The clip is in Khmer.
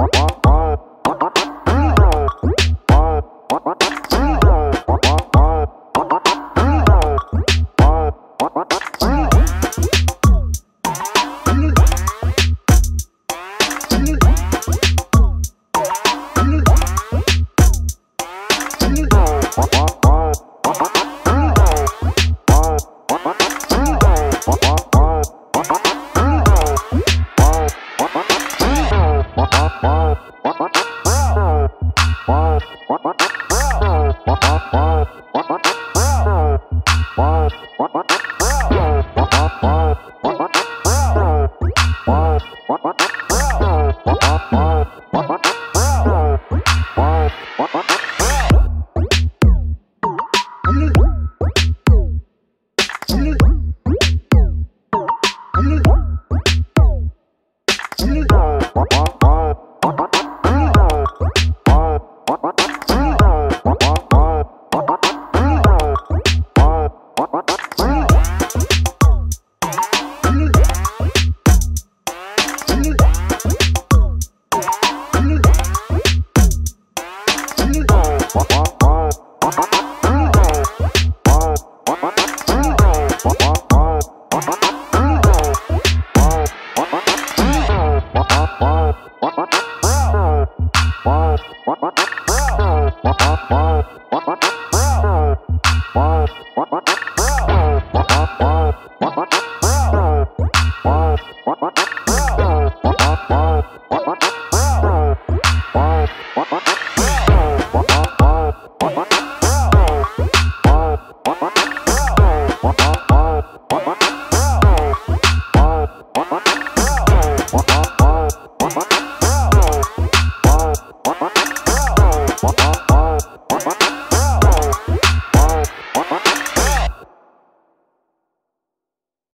Bye. What? What?